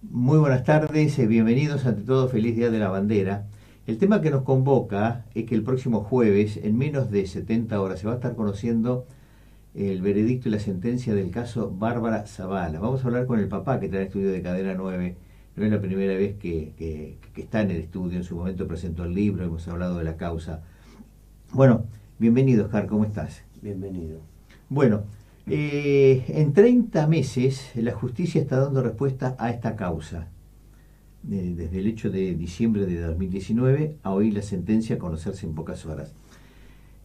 Muy buenas tardes, eh, bienvenidos ante todo, feliz Día de la Bandera. El tema que nos convoca es que el próximo jueves, en menos de 70 horas, se va a estar conociendo el veredicto y la sentencia del caso Bárbara Zavala. Vamos a hablar con el papá que está en el estudio de Cadena 9. No es la primera vez que, que está en el estudio, en su momento presentó el libro, hemos hablado de la causa. Bueno, bienvenido Oscar, ¿cómo estás? Bienvenido. Bueno, eh, en 30 meses la justicia está dando respuesta a esta causa. desde el hecho de diciembre de 2019 a hoy la sentencia a conocerse en pocas horas.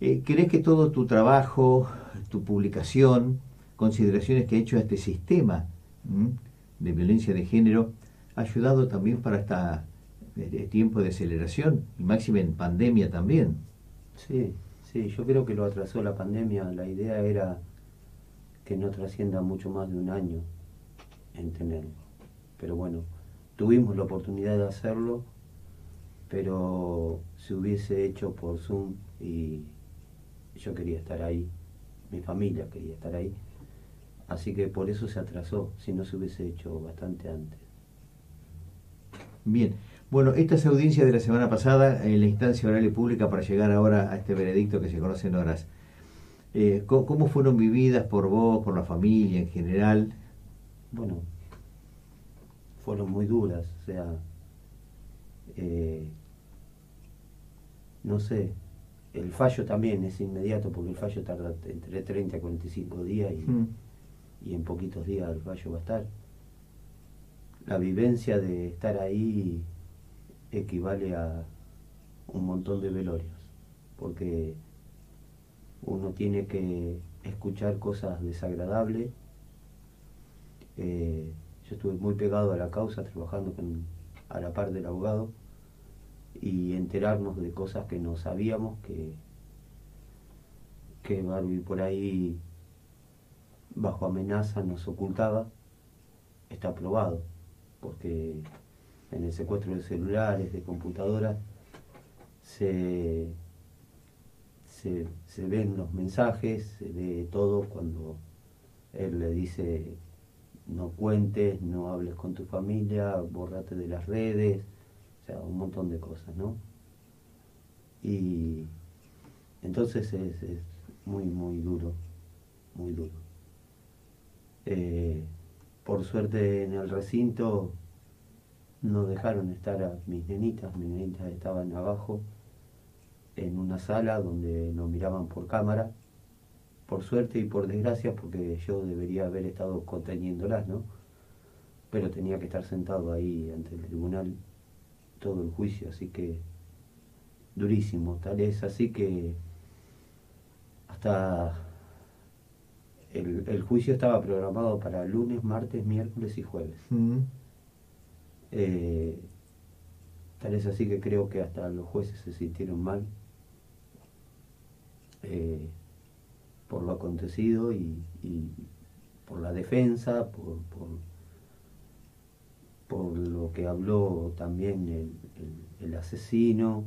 Eh, ¿Crees que todo tu trabajo, tu publicación, consideraciones que ha hecho a este sistema de violencia de género ha ayudado también para este tiempo de aceleración y máxima en pandemia también? Sí, sí, yo creo que lo atrasó la pandemia. La idea era que no trascienda mucho más de un año en tenerlo. Pero bueno, tuvimos la oportunidad de hacerlo, pero se hubiese hecho por Zoom y yo quería estar ahí, mi familia quería estar ahí, así que por eso se atrasó, si no se hubiese hecho bastante antes. Bien, bueno, esta es audiencia de la semana pasada en la instancia oral y pública para llegar ahora a este veredicto que se conoce en horas. Eh, ¿cómo, fueron vividas por vos, por la familia en general? Bueno, fueron muy duras, o sea, eh, no sé, el fallo también es inmediato porque el fallo tarda entre 30 y 45 días y, mm. y en poquitos días el fallo va a estar. La vivencia de estar ahí equivale a un montón de velorios, porque uno tiene que escuchar cosas desagradables. Eh, yo estuve muy pegado a la causa, trabajando con, a la par del abogado, y enterarnos de cosas que no sabíamos, que, que Barbie por ahí bajo amenaza nos ocultaba, está probado, porque en el secuestro de celulares, de computadoras, se se, ven los mensajes, se ve todo cuando él le dice no cuentes, no hables con tu familia, borrate de las redes, o sea, un montón de cosas, ¿no? Y entonces es, muy, muy duro, muy duro. Eh, por suerte en el recinto no dejaron estar a mis nenitas, mis nenitas estaban abajo en una sala donde nos miraban por cámara, por suerte y por desgracia, porque yo debería haber estado conteniéndolas, ¿no? Pero tenía que estar sentado ahí ante el tribunal todo el juicio, así que durísimo, tal es así que hasta el, juicio estaba programado para lunes, martes, miércoles y jueves. Mm. Eh, tal es así que creo que hasta los jueces se sintieron mal eh, por lo acontecido y, por la defensa, por, por, lo que habló también el, asesino,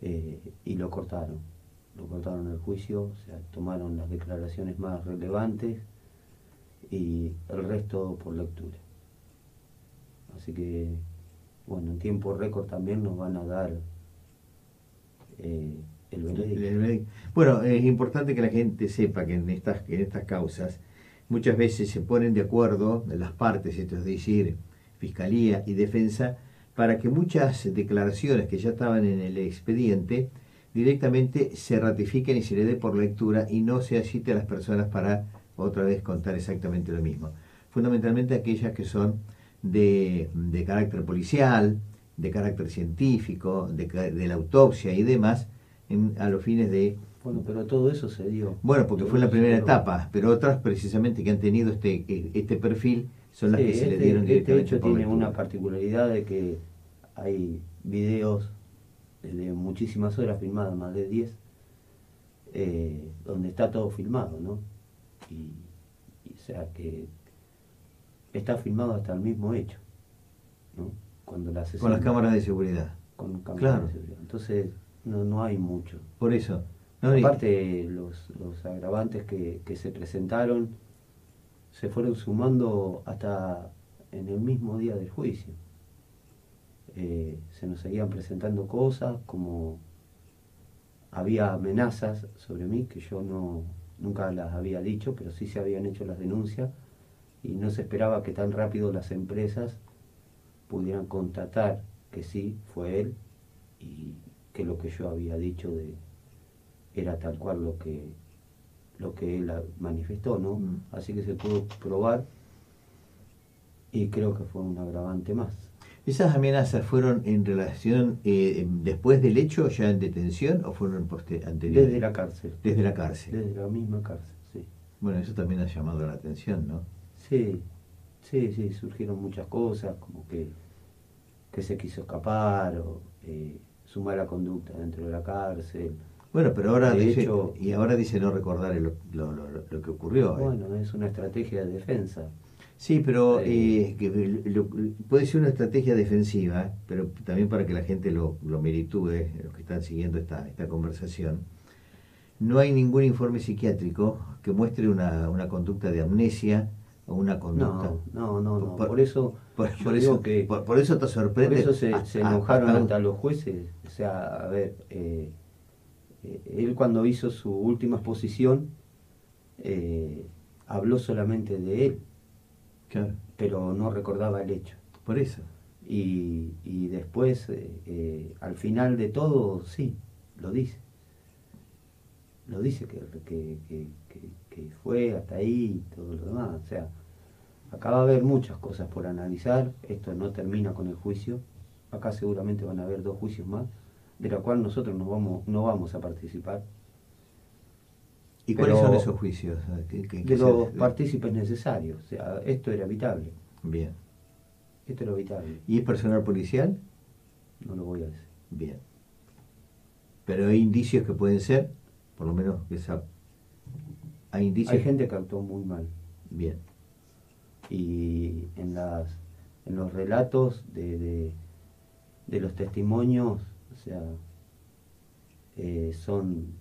eh, y lo cortaron. Lo cortaron el juicio, o sea, tomaron las declaraciones más relevantes y el resto por lectura. Así que, bueno, en tiempo récord también nos van a dar eh, bueno, es importante que la gente sepa que en estas, en estas causas muchas veces se ponen de acuerdo las partes, esto es decir, fiscalía y defensa, para que muchas declaraciones que ya estaban en el expediente directamente se ratifiquen y se le dé por lectura y no se asiste a las personas para otra vez contar exactamente lo mismo. Fundamentalmente aquellas que son de, de carácter policial, de carácter científico, de, de la autopsia y demás, a los fines de... Bueno, pero todo eso se dio. Bueno, porque fue la primera etapa, pero otras precisamente que han tenido este, este perfil son las que se le este, dieron este directamente. Este hecho tiene una particularidad de que hay videos de muchísimas horas filmadas, más de 10, eh, donde está todo filmado, ¿no? Y, o sea que está filmado hasta el mismo hecho, ¿no? Cuando la con las cámaras de seguridad. Con cámaras de seguridad. Entonces, no, no hay mucho. Por eso. Aparte, los, los agravantes que, se presentaron se fueron sumando hasta en el mismo día del juicio. Eh, se nos seguían presentando cosas como había amenazas sobre mí que yo no nunca las había dicho, pero sí se habían hecho las denuncias y no se esperaba que tan rápido las empresas pudieran constatar que sí fue él y que lo que yo había dicho de era tal cual lo que lo que él manifestó, ¿no? Mm. Así que se pudo probar y creo que fue un agravante más. ¿Esas amenazas fueron en relación eh, después del hecho, ya en detención, o fueron anteriores? Desde la cárcel. Desde la cárcel. Desde la misma cárcel, sí. Bueno, eso también ha llamado la atención, ¿no? Sí, sí, sí, surgieron muchas cosas, como que, que se quiso escapar, o eh, su mala conducta dentro de la cárcel. Bueno, pero ahora De dice, hecho- y ahora dice no recordar lo, lo- lo- lo que ocurrió. ¿eh? Bueno, es una estrategia de defensa. Sí, pero Eh, que lo- puede ser una estrategia defensiva, pero también para que la gente lo, lo meritúe, los que están siguiendo esta, esta conversación. No hay ningún informe psiquiátrico que muestre una, una conducta de amnesia o una conducta. No, no, no. Por- Por, eso, Por, por eso, que por, por eso te por sorprende. eso se, se enojaron ante los jueces. O sea, a ver, eh, eh, él cuando hizo su última exposición eh, habló solamente de él, Claro, pero no recordaba el hecho. por eso. Y, y después, eh, al final de todo, sí, lo dice. Lo dice que, que, que, que- que fue hasta ahí y todo lo demás. O sea, acá va a haber muchas cosas por analizar. Esto no termina con el juicio. Acá seguramente van a haber dos juicios más, de la cual nosotros no vamos, no vamos a participar. ¿Y cuáles son esos juicios? ¿Qué- qué- De los partícipes necesarios. O sea, esto era evitable. Bien. Esto era evitable. ¿Y es personal policial? No lo voy a decir. Bien. Pero hay indicios que pueden ser, por lo menos esa... Hay indicios... Hay gente que actuó muy mal. Bien. Y en las en los relatos de, de, de los testimonios o sea eh, son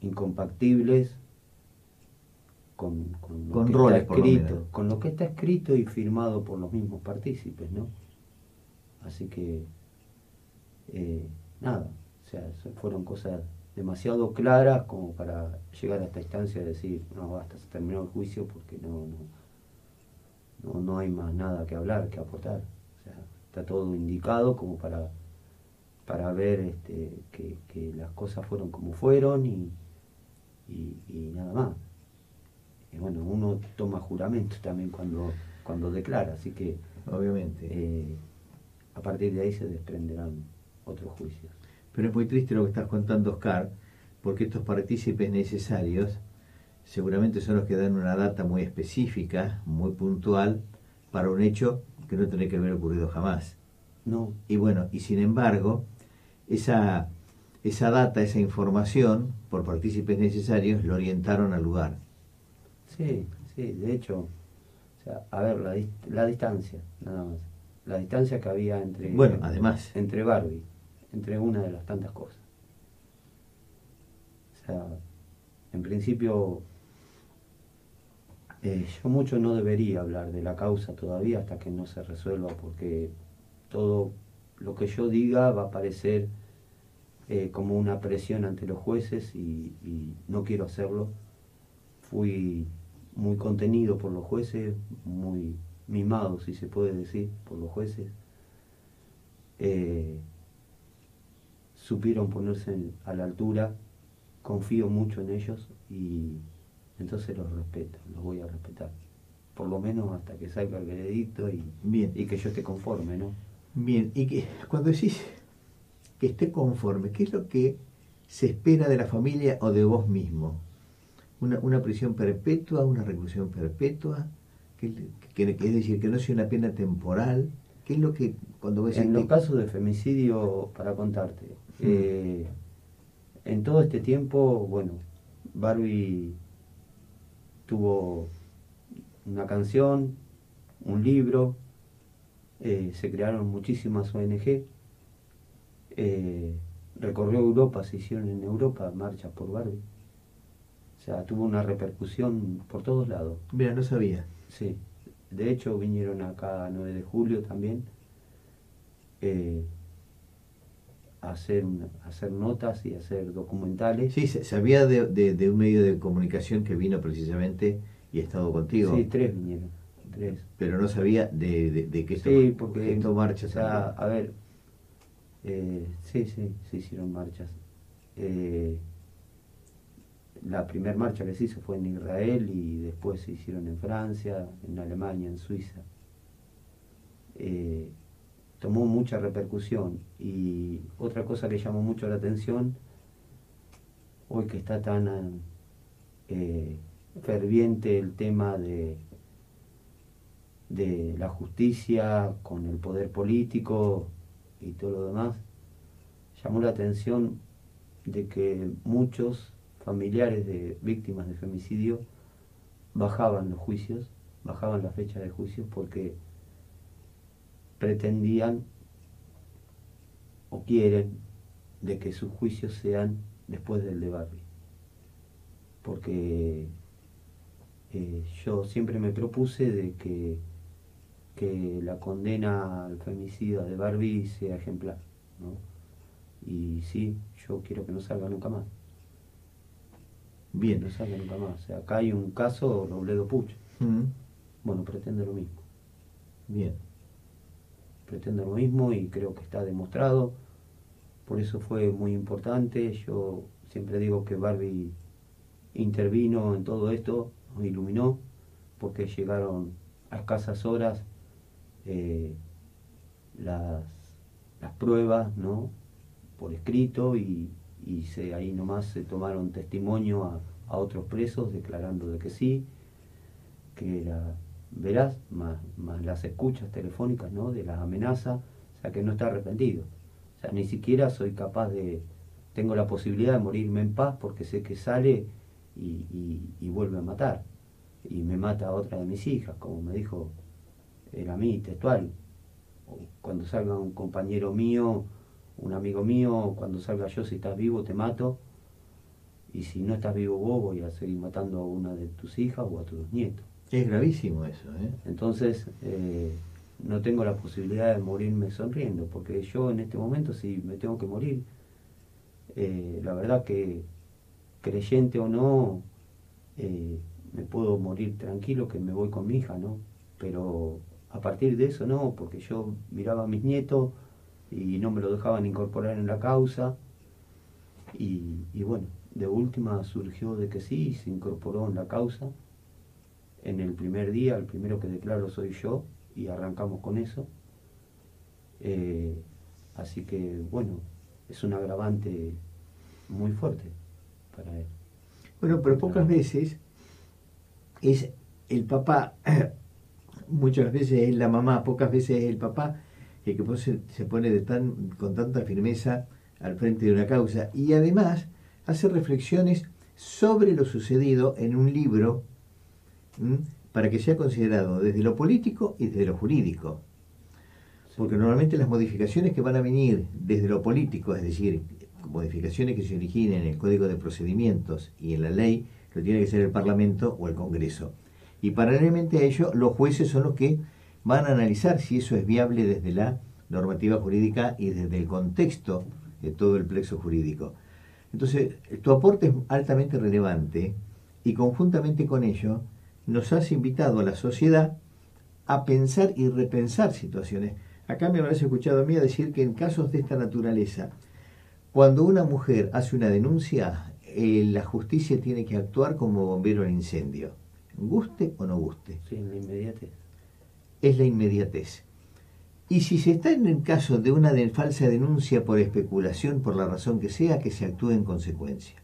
incompatibles con, con lo Con que roles, está escrito con lo que está escrito y firmado por los mismos partícipes no así que eh, nada o sea fueron cosas demasiado claras como para llegar a esta instancia de decir no basta se terminó el juicio porque no no no, no hay más nada que hablar, que aportar. O sea, está todo indicado como para, para ver este, que, que las cosas fueron como fueron y, y, y nada más. Y bueno, uno toma juramento también cuando, cuando declara, así que Obviamente. eh, a partir de ahí se desprenderán otros juicios. Pero es muy triste lo que estás contando, Oscar, porque estos partícipes necesarios seguramente son los que dan una data muy específica, muy puntual, para un hecho que no tiene que haber ocurrido jamás. No, Y bueno, y sin embargo, esa, esa data, esa información, por partícipes necesarios, lo orientaron al lugar. Sí, sí, de hecho, o sea, a ver, la, la distancia, nada más. La distancia que había entre, Bueno, además. entre Barbie, entre una de las tantas cosas. O sea, en principio, eh, yo mucho no debería hablar de la causa todavía hasta que no se resuelva, porque todo lo que yo diga va a parecer eh, como una presión ante los jueces y, no quiero hacerlo. Fui muy contenido por los jueces, muy mimado, si se puede decir, por los jueces. Eh, supieron ponerse a la altura, confío mucho en ellos y entonces los respeto, los voy a respetar. Por lo menos hasta que salga el veredicto y, Bien. y que yo esté conforme, ¿no? Bien, y que, cuando decís que esté conforme, ¿qué es lo que se espera de la familia o de vos mismo? ¿Una, una prisión perpetua, una reclusión perpetua? ¿Qué, que- que- es decir, que no sea una pena temporal? ¿Qué es lo que cuando vos En los que- casos de femicidio, para contarte, eh, en todo este tiempo, bueno, Barbie tuvo una canción, un libro, eh, se crearon muchísimas ONG, eh, recorrió Europa, se hicieron en Europa marchas por Barbie. O sea, tuvo una repercusión por todos lados. Mira, no sabía. Sí, de hecho vinieron acá a 9 de julio también eh, hacer, hacer notas y hacer documentales. Sí, sabía de, de, un medio de comunicación que vino precisamente y ha estado contigo. Sí, tres vinieron. Tres. Pero no sabía de, de, que esto, sí, porque, esto marcha. O sea, a ver, eh, sí, sí, se hicieron marchas. Eh, la primera marcha que se hizo fue en Israel y después se hicieron en Francia, en Alemania, en Suiza. Eh, tomó mucha repercusión. Y otra cosa que llamó mucho la atención, hoy que está tan eh, ferviente el tema de, de la justicia con el poder político y todo lo demás, llamó la atención de que muchos familiares de víctimas de femicidio bajaban los juicios, bajaban la fecha de juicios porque pretendían o quieren de que sus juicios sean después del de Barbie. Porque eh, yo siempre me propuse de que, que la condena al femicidio de Barbie sea ejemplar. ¿no? Y sí, yo quiero que no salga nunca más. Bien. No salga nunca más. O sea, acá hay un caso, Robledo Puch. Mm. Bueno, pretende lo mismo. Bien. Pretende lo mismo y creo que está demostrado. Por eso fue muy importante. Yo siempre digo que Barbie intervino en todo esto, nos iluminó, porque llegaron a escasas horas eh, las, las pruebas, ¿no? Por escrito y, y ahí nomás se tomaron testimonio a, otros presos declarando de que sí, que era veraz, más, las escuchas telefónicas ¿no? de las amenazas, o sea que no está arrepentido. O sea, ni siquiera soy capaz de, tengo la posibilidad de morirme en paz porque sé que sale y, vuelve a matar. Y me mata a otra de mis hijas, como me dijo, era a mí, textual. Cuando salga un compañero mío un amigo mío, cuando salga yo, si estás vivo, te mato. Y si no estás vivo vos, voy a seguir matando a una de tus hijas o a tus nietos. Es gravísimo eso, ¿eh? Entonces, eh, no tengo la posibilidad de morirme sonriendo, porque yo en este momento, si me tengo que morir, eh, la verdad que, creyente o no, eh, me puedo morir tranquilo que me voy con mi hija, ¿no? Pero a partir de eso no, porque yo miraba a mis nietos, y no me lo dejaban incorporar en la causa. Y, bueno, de última surgió de que sí, se incorporó en la causa. En el primer día, el primero que declaro soy yo, y arrancamos con eso. Eh, así que bueno, es un agravante muy fuerte para él. Bueno, pero pocas veces es el papá, muchas veces es la mamá, pocas veces es el papá que, que se, se, pone de tan, con tanta firmeza al frente de una causa y además hace reflexiones sobre lo sucedido en un libro para que sea considerado desde lo político y desde lo jurídico. Porque normalmente las modificaciones que van a venir desde lo político, es decir, modificaciones que se originen en el Código de Procedimientos y en la ley, lo tiene que ser el Parlamento o el Congreso. Y paralelamente a ello, los jueces son los que van a analizar si eso es viable desde la normativa jurídica y desde el contexto de todo el plexo jurídico. Entonces, tu aporte es altamente relevante y conjuntamente con ello nos has invitado a la sociedad a pensar y repensar situaciones. Acá me habrás escuchado a mí a decir que en casos de esta naturaleza, cuando una mujer hace una denuncia, eh, la justicia tiene que actuar como bombero al incendio, guste o no guste. Sí, la inmediatez es la inmediatez. Y si se está en el caso de una falsa denuncia por especulación, por la razón que sea, que se actúe en consecuencia.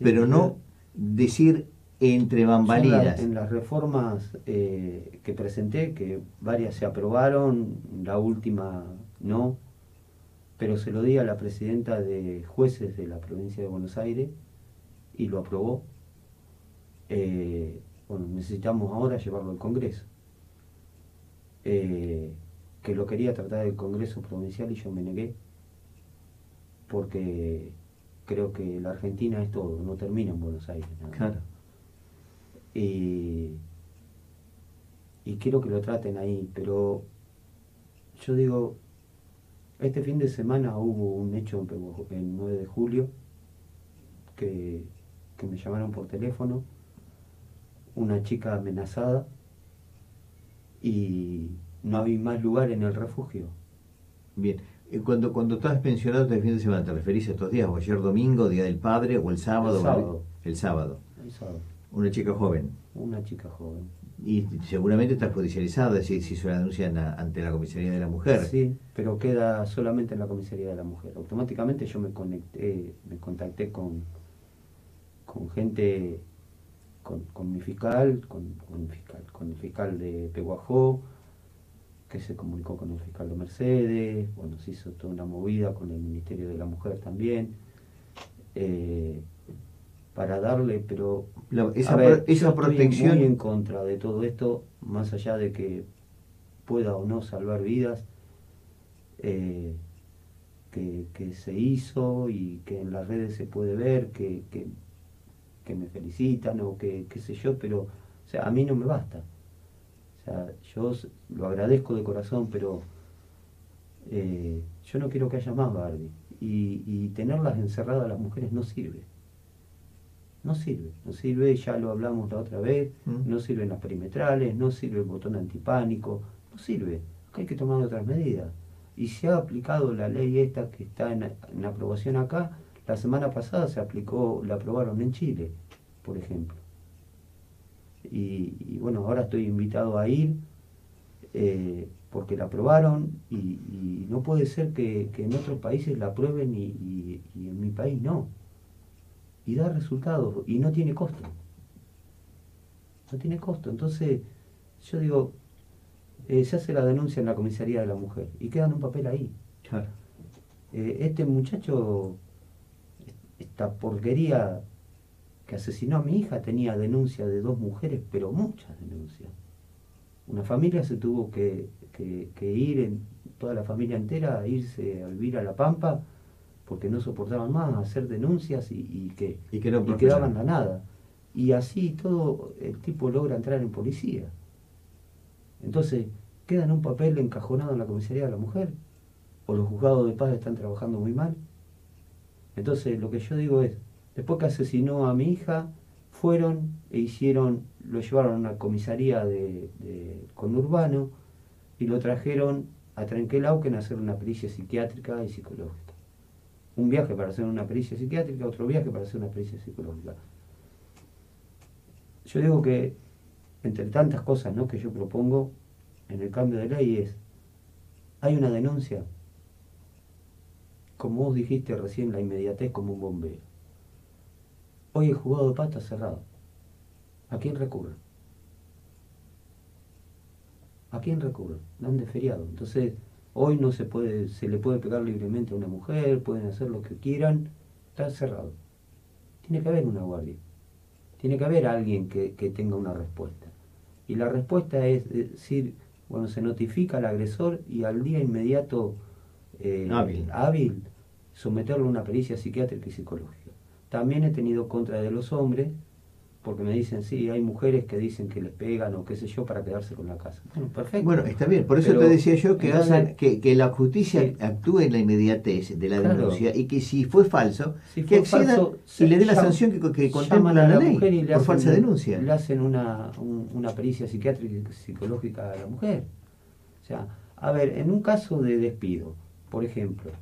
Pero no decir entre bambalinas. en las reformas eh, que presenté, que varias se aprobaron, la última no, pero se lo di a la presidenta de jueces de la provincia de Buenos Aires y lo aprobó. Eh, bueno, necesitamos ahora llevarlo al Congreso. Eh, que lo quería tratar del Congreso Provincial y yo me negué, porque creo que la Argentina es todo, no termina en Buenos Aires. Claro. Y, y quiero que lo traten ahí, pero yo digo, este fin de semana hubo un hecho en, el 9 de julio que, que me llamaron por teléfono, una chica amenazada y no había más lugar en el refugio. Bien, cuando, cuando estás pensionado este fin de semana, ¿te referís a estos días? ¿O ayer domingo, Día del Padre, o el sábado? El sábado. El sábado. El sábado. Una chica joven. Una chica joven. Y seguramente está judicializada, si se la denuncia ante la comisaría de la mujer. Sí, pero queda solamente en la comisaría de la mujer. Automáticamente yo me conecté, me contacté con, con gente, con, con mi fiscal, con, con, fiscal, con el fiscal de Peguajó, que se comunicó con el fiscal de Mercedes, bueno, se hizo toda una movida con el Ministerio de la Mujer también. Eh, para darle, pero esa, esa protección muy en contra de todo esto, más allá de que pueda o no salvar vidas, eh, que, se hizo y que en las redes se puede ver, que, que, me felicitan o que qué sé yo, pero o sea, a mí no me basta. O sea, yo lo agradezco de corazón, pero eh, yo no quiero que haya más Barbie. Y, y tenerlas encerradas las mujeres no sirve. No sirve, no sirve, ya lo hablamos la otra vez, mm. no sirven las perimetrales, no sirve el botón antipánico, no sirve. Acá hay que tomar otras medidas. Y se ha aplicado la ley esta que está en, aprobación acá, la semana pasada se aplicó, la aprobaron en Chile, por ejemplo. Y, bueno, ahora estoy invitado a ir eh, porque la aprobaron y, no puede ser que, en otros países la aprueben y en mi país no y da resultados y no tiene costo. No tiene costo. Entonces, yo digo, eh, se hace la denuncia en la comisaría de la mujer y quedan un papel ahí. Claro. Eh, este muchacho, esta porquería que asesinó a mi hija, tenía denuncia de dos mujeres, pero muchas denuncias. Una familia se tuvo que, que ir, en, toda la familia entera, a irse a vivir a La Pampa porque no soportaban más hacer denuncias y, que, y que no quedaban a nada. Y así todo el tipo logra entrar en policía. Entonces, queda en un papel encajonado en la comisaría de la mujer, o los juzgados de paz están trabajando muy mal. Entonces, lo que yo digo es, después que asesinó a mi hija, fueron e hicieron, lo llevaron a una comisaría de, de conurbano y lo trajeron a Trenquelauquen a hacer una pericia psiquiátrica y psicológica un viaje para hacer una pericia psiquiátrica, otro viaje para hacer una pericia psicológica. Yo digo que entre tantas cosas ¿no? que yo propongo en el cambio de ley es, hay una denuncia, como vos dijiste recién, la inmediatez como un bombero. Hoy el jugado de pata cerrado. ¿A quién recurre? ¿A quién recurre? Dan de feriado. Entonces, Hoy no se puede, se le puede pegar libremente a una mujer, pueden hacer lo que quieran, está cerrado. Tiene que haber una guardia. Tiene que haber alguien que, tenga una respuesta. Y la respuesta es decir, bueno, se notifica al agresor y al día inmediato eh, hábil. hábil someterlo a una pericia psiquiátrica y psicológica. También he tenido contra de los hombres porque me dicen, sí, hay mujeres que dicen que les pegan o qué sé yo para quedarse con la casa. Bueno, perfecto. Bueno, está bien, por eso te decía yo que, que, la justicia actúe en la inmediatez de la denuncia y que si fue falso, que acceda y le dé la sanción que, que contempla la, ley por falsa denuncia. Le hacen una, una pericia psiquiátrica y psicológica a la mujer. O sea, a ver, en un caso de despido, por ejemplo,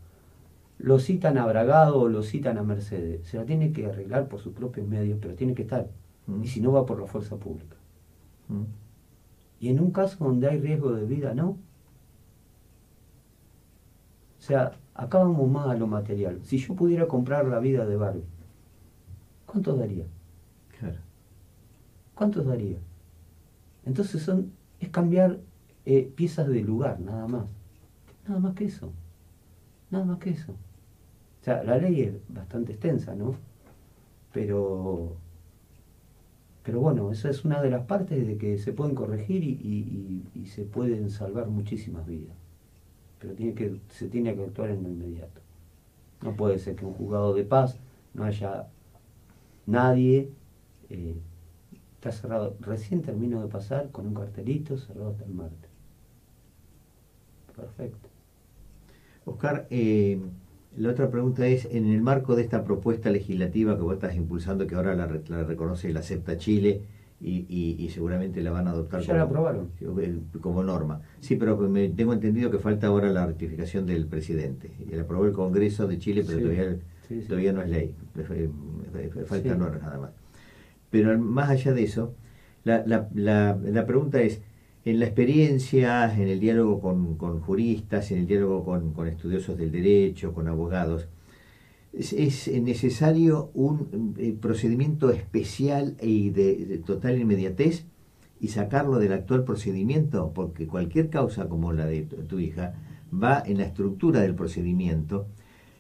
lo citan a Bragado o lo citan a Mercedes, se la tiene que arreglar por sus propios medios, pero tiene que estar Mm. y si no va por la fuerza pública. Mm. Y en un caso donde hay riesgo de vida, no. O sea, acá vamos más a lo material. Si yo pudiera comprar la vida de Barbie, ¿cuánto daría? Claro. ¿Cuánto daría? Entonces son, es cambiar eh, piezas de lugar, nada más. Nada más que eso. Nada más que eso. O sea, la ley es bastante extensa, ¿no? Pero pero bueno, esa es una de las partes de que se pueden corregir y, se pueden salvar muchísimas vidas. Pero tiene que, se tiene que actuar en lo inmediato. No puede ser que un juzgado de paz no haya nadie eh, Está cerrado. Recién termino de pasar con un cartelito cerrado hasta el martes. Perfecto. Oscar, eh, la otra pregunta es, en el marco de esta propuesta legislativa que vos estás impulsando, que ahora la, reconoce y la acepta Chile, y, seguramente la van a adoptar ya como, la aprobaron. como norma. Sí, pero me, tengo entendido que falta ahora la ratificación del presidente. La aprobó el Congreso de Chile, pero todavía, todavía no es ley. Faltan horas nada más. Pero más allá de eso, la, la, la, la pregunta es, en la experiencia, en el diálogo con, juristas, en el diálogo con, estudiosos del derecho, con abogados, es, necesario un eh, procedimiento especial y de, total inmediatez y sacarlo del actual procedimiento, porque cualquier causa como la de tu, hija va en la estructura del procedimiento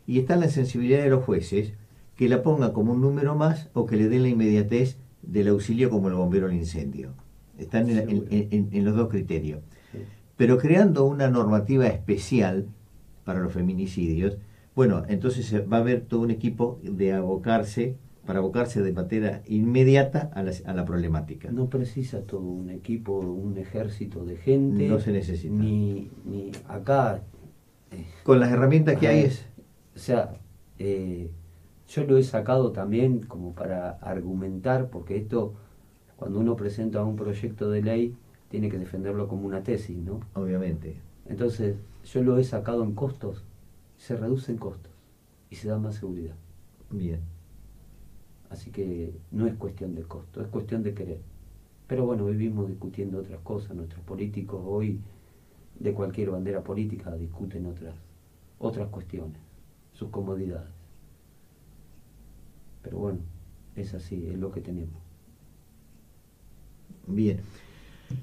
y está en la sensibilidad de los jueces que la pongan como un número más o que le den la inmediatez del auxilio como el bombero al incendio. Están en, los dos criterios. Pero creando una normativa especial para los feminicidios, bueno, entonces va a haber todo un equipo de abocarse, para abocarse de manera inmediata a la, problemática. No precisa todo un equipo, un ejército de gente. No se necesita. Ni, ni acá. Eh, Con las herramientas que hay es. O sea, eh, yo lo he sacado también como para argumentar, porque esto cuando uno presenta un proyecto de ley, tiene que defenderlo como una tesis, ¿no? Obviamente. Entonces, yo lo he sacado en costos, se reducen costos y se da más seguridad. Bien. Así que no es cuestión de costo, es cuestión de querer. Pero bueno, vivimos discutiendo otras cosas, nuestros políticos hoy de cualquier bandera política discuten otras, otras cuestiones, sus comodidades. Pero bueno, es así, es lo que tenemos. Bien.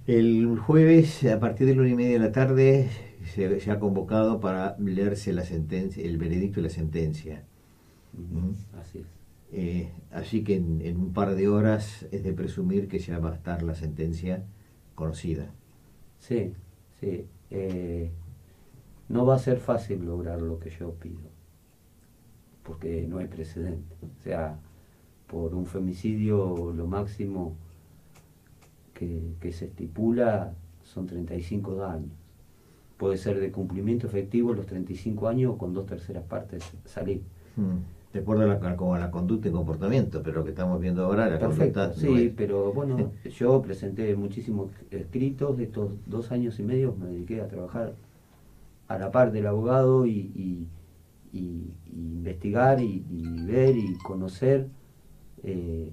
El jueves, a partir de la una y media de la tarde, se, ha convocado para leerse la sentencia, el veredicto y la sentencia. ¿Mm? Así es. Eh, así que en, un par de horas es de presumir que ya va a estar la sentencia conocida. Sí, sí. Eh, no va a ser fácil lograr lo que yo pido, porque no hay precedente. O sea, por un femicidio lo máximo que, se estipula son 35 años. Puede ser de cumplimiento efectivo los 35 años o con dos terceras partes salir. Hmm. De acuerdo a la, como la conducta y comportamiento, pero lo que estamos viendo ahora, la Perfecto, sí, pero bueno, yo presenté muchísimos escritos, de estos dos años y medio me dediqué a trabajar a la par del abogado y, investigar y, ver y conocer eh,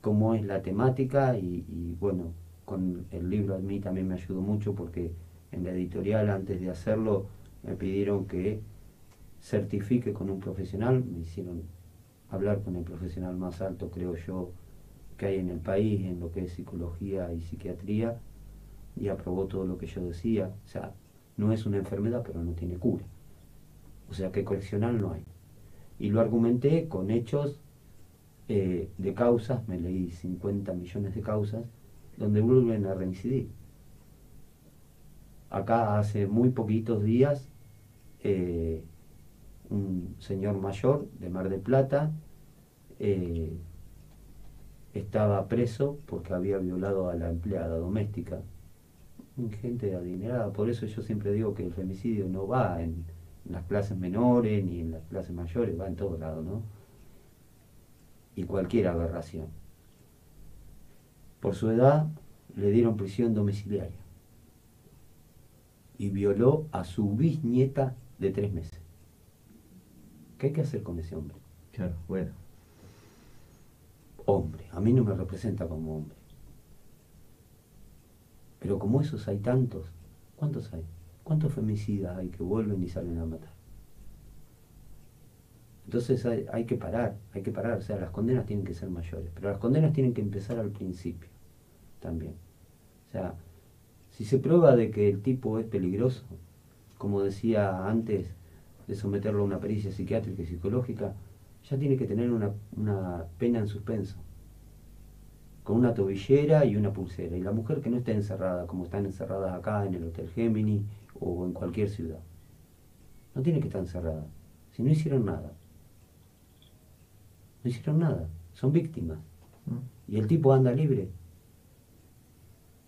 cómo es la temática y, bueno, con el libro a mí también me ayudó mucho porque en la editorial antes de hacerlo me pidieron que certifique con un profesional, me hicieron hablar con el profesional más alto, creo yo, que hay en el país en lo que es psicología y psiquiatría y aprobó todo lo que yo decía. O sea, no es una enfermedad, pero no tiene cura. O sea que coleccional no hay. Y lo argumenté con hechos eh, de causas, me leí 50 millones de causas, donde vuelven a reincidir. Acá hace muy poquitos días, eh, un señor mayor de Mar del Plata eh, estaba preso porque había violado a la empleada doméstica. Gente adinerada, por eso yo siempre digo que el femicidio no va en, en las clases menores ni en las clases mayores, va en todos lados, ¿no? Y cualquier aberración. Por su edad le dieron prisión domiciliaria y violó a su bisnieta de tres meses. ¿Qué hay que hacer con ese hombre? Claro, bueno. Hombre, a mí no me representa como hombre. Pero como esos hay tantos, ¿cuántos hay? ¿Cuántos femicidas hay que vuelven y salen a matar? Entonces hay, que parar, hay que parar, o sea, las condenas tienen que ser mayores, pero las condenas tienen que empezar al principio también. O sea, si se prueba de que el tipo es peligroso, como decía antes de someterlo a una pericia psiquiátrica y psicológica, ya tiene que tener una, una pena en suspenso, con una tobillera y una pulsera. Y la mujer que no esté encerrada, como están encerradas acá en el Hotel Gemini o en cualquier ciudad, no tiene que estar encerrada, si no hicieron nada no hicieron nada, son víctimas. Y el tipo anda libre.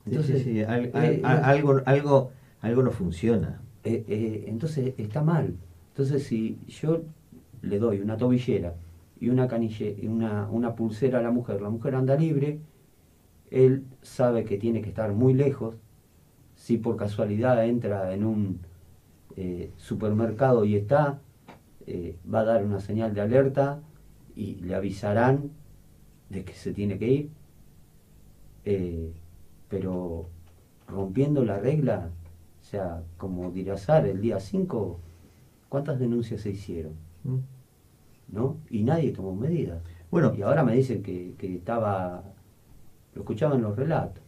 Entonces, sí, algo, algo, algo no funciona. entonces está mal. Entonces si yo le doy una tobillera y una canille, una, una pulsera a la mujer, la mujer anda libre, él sabe que tiene que estar muy lejos, si por casualidad entra en un eh, supermercado y está, eh, va a dar una señal de alerta y le avisarán de que se tiene que ir, eh, pero rompiendo la regla, o sea, como dirasar el día 5, ¿cuántas denuncias se hicieron? Mm. ¿No? Y nadie tomó medidas. Bueno, y ahora me dicen que, que estaba, lo escuchaban los relatos,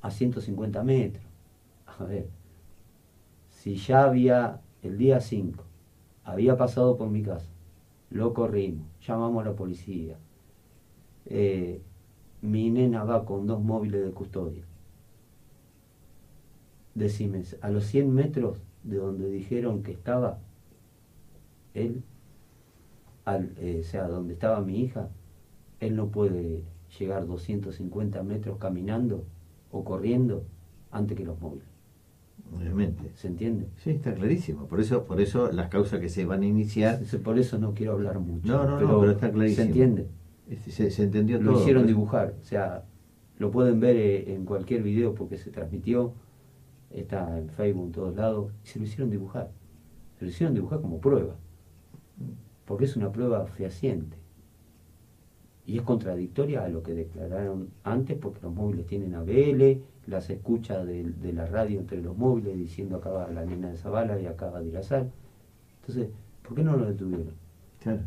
a 150 metros. A ver, si ya había el día 5, había pasado por mi casa, lo corrimos, llamamos a la policía. Eh, mi nena va con dos móviles de custodia. Decime, a los 100 metros de donde dijeron que estaba él, al, eh, o sea, donde estaba mi hija, él no puede llegar 250 metros caminando o corriendo antes que los móviles. Obviamente. ¿Se entiende? Sí, está clarísimo. Por eso, por eso las causas que se van a iniciar. Por eso no quiero hablar mucho. No, no, pero, no, pero está clarísimo. ¿Se entiende? Se, se entendió lo todo. Lo hicieron dibujar. O sea, lo pueden ver eh, en cualquier video porque se transmitió. Está en Facebook en todos lados. Y se lo hicieron dibujar. Se lo hicieron dibujar como prueba. Porque es una prueba fehaciente. Y es contradictoria a lo que declararon antes porque los móviles tienen ABL las escuchas de, la radio entre los móviles diciendo acá va la nena de Zavala y acaba de sal Entonces, ¿por qué no lo detuvieron? Claro.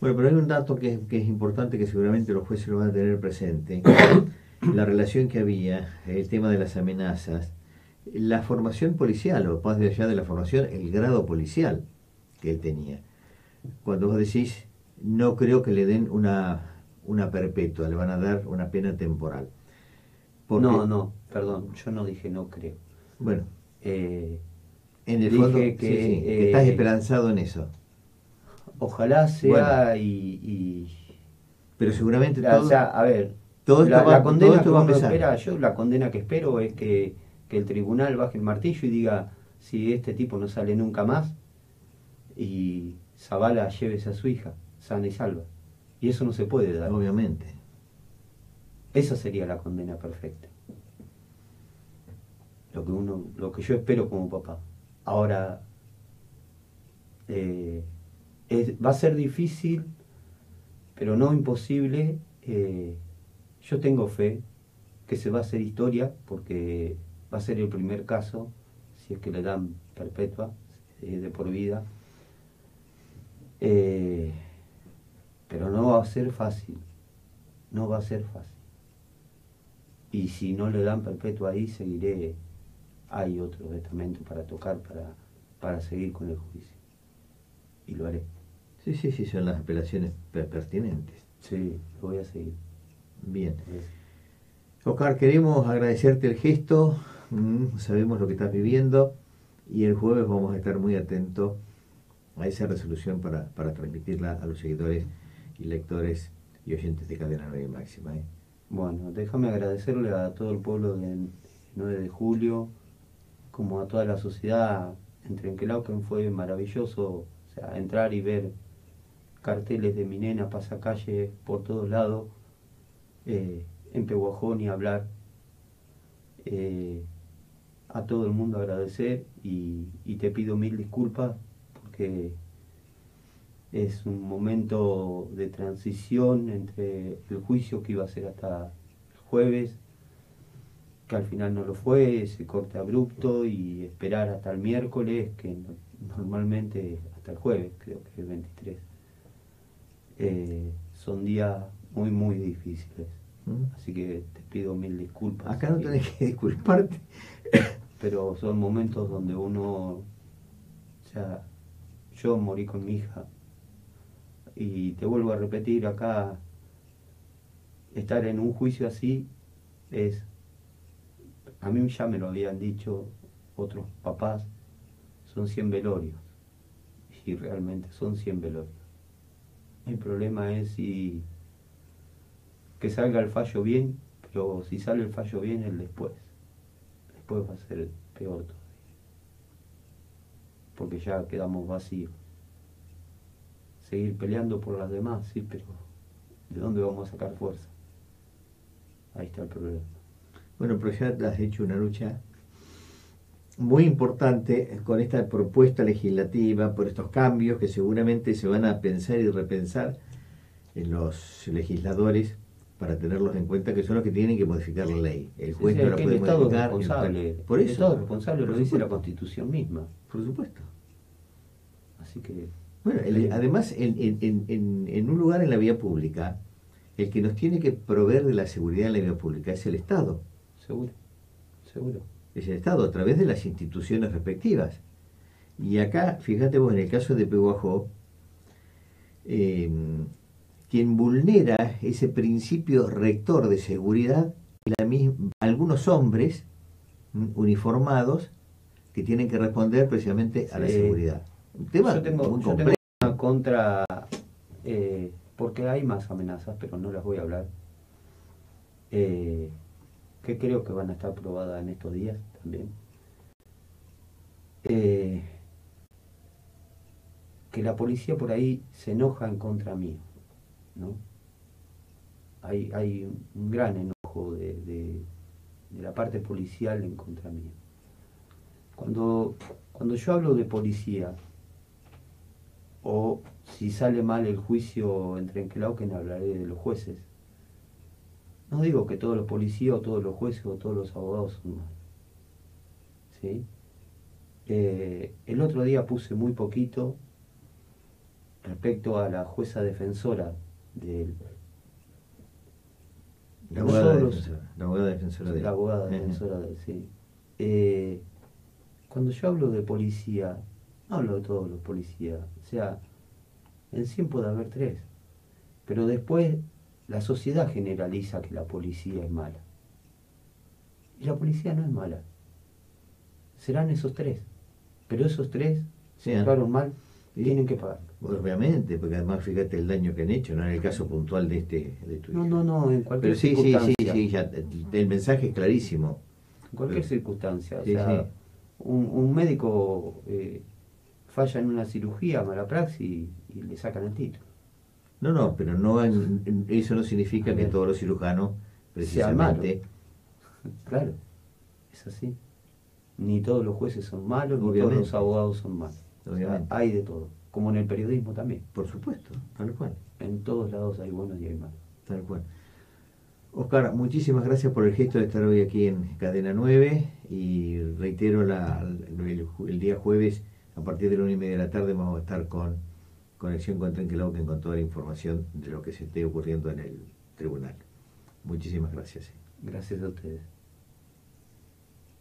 Bueno, pero hay un dato que, que, es importante que seguramente los jueces lo van a tener presente. la relación que había, el tema de las amenazas, la formación policial, o más allá de la formación, el grado policial que él tenía. Cuando vos decís, no creo que le den una, una perpetua, le van a dar una pena temporal. No, no, perdón, yo no dije no creo. Bueno, eh, en el fondo que, estás eh, esperanzado en eso. Ojalá sea y, Pero seguramente todo, o sea, a ver, todo la, condena que uno espera, yo la condena que espero es que, que el tribunal baje el martillo y diga si este tipo no sale nunca más y Zavala llévese a su hija, sana y salva. Y eso no se puede dar. Obviamente. Esa sería la condena perfecta. Lo que uno, lo que yo espero como papá. Ahora, eh, va a ser difícil, pero no imposible. Eh, yo tengo fe que se va a hacer historia porque va a ser el primer caso, si es que le dan perpetua, eh, de por vida. pero no va a ser fácil, no va a ser fácil y si no le dan perpetuo ahí, seguiré, hay otro estamento para tocar, para, para seguir con el juicio. Y lo haré. Sí, sí, sí, son las apelaciones pertinentes. Sí, lo voy a seguir. Bien. Oscar, queremos agradecerte el gesto, mm, sabemos lo que estás viviendo y el jueves vamos a estar muy atentos a esa resolución para, para transmitirla a los seguidores y lectores y oyentes de Cadena 9 Máxima. ¿eh? Bueno, déjame agradecerle a todo el pueblo del 9 de julio, como a toda la sociedad entre Trenquelauquen fue maravilloso, entrar y ver carteles de mi nena pasacalle por todos lados, eh, en Pehuajón y hablar. Eh, a todo el mundo agradecer y te pido mil disculpas porque es un momento de transición entre el juicio que iba a ser hasta el jueves, que al final no lo fue, ese corte abrupto y esperar hasta el miércoles, que normalmente hasta el jueves, creo que es el 23. Eh, son días muy, muy difíciles. ¿Mm? Así que te pido mil disculpas. Acá no tenés que disculparte. Pero son momentos donde uno, o sea, yo morí con mi hija y te vuelvo a repetir acá, estar en un juicio así es, a mí ya me lo habían dicho otros papás, son 100 velorios. Y realmente son 100 velorios. El problema es si que salga el fallo bien, Pero si sale el fallo bien, el después. Después va a ser peor todavía. Porque ya quedamos vacíos. Seguir peleando por las demás, sí, pero ¿de dónde vamos a sacar fuerza? Ahí está el problema. Bueno, pero ya has hecho una lucha muy importante con esta propuesta legislativa, por estos cambios que seguramente se van a pensar y repensar en los legisladores para tenerlos en cuenta que son los que tienen que modificar la ley. El juez no la puede el Estado modificar. Responsable, por eso, el Estado responsable lo dice la Constitución misma. Por supuesto. Así que... Bueno, además, en, en, en, un lugar en la vía pública, el que nos tiene que proveer de la seguridad en la vía pública es el Estado. Seguro, seguro. Es el Estado, a través de las instituciones respectivas. Y acá, fíjate vos, en el caso de Peguajó, eh, quien vulnera ese principio rector de seguridad, la algunos hombres uniformados que tienen que responder precisamente a la seguridad. yo tengo, una contra, eh, porque hay más amenazas, pero no las voy a hablar, eh, que creo que van a estar probadas en estos días también. Eh, que la policía por ahí se enoja en contra mío. ¿no? Hay, hay un gran enojo de, la parte policial en contra mía. Cuando, cuando yo hablo de policía, o si sale mal el juicio entre Enkelauken, hablaré de los jueces. No digo que todos los policías o todos los jueces o todos los abogados son malos. ¿Sí? Eh, el otro día puse muy poquito respecto a la jueza defensora la abogada, defensora, la abogada defensora de La abogada defensora de sí. Eh, cuando yo hablo de policía, no hablo de todos los policías. O sea, en 100 puede haber tres. Pero después la sociedad generaliza que la policía es mala. Y la policía no es mala. Serán esos tres. Pero esos tres se actuaron mal tienen que pagar. Obviamente, porque además fíjate el daño que han hecho, no en el caso puntual de este de No, no, no, en cualquier Pero sí, circunstancia. Sí, sí, sí, ya, el mensaje es clarísimo. En cualquier circunstancia, o sea, un, médico eh, falla en una cirugía, mala praxis y, le sacan el título. No, no, pero no eso no significa que todos los cirujanos precisamente... Claro, es así. Ni todos los jueces son malos, ni todos los abogados son malos hay de todo, como en el periodismo también. Por supuesto, tal cual. En todos lados hay buenos y hay malos. Tal cual. Oscar, muchísimas gracias por el gesto de estar hoy aquí en Cadena 9 y reitero la, el, día jueves a partir de la una y media de la tarde vamos a estar con Conexión con Trenquelauquen con toda la información de lo que se esté ocurriendo en el tribunal. Muchísimas gracias. Gracias a ustedes.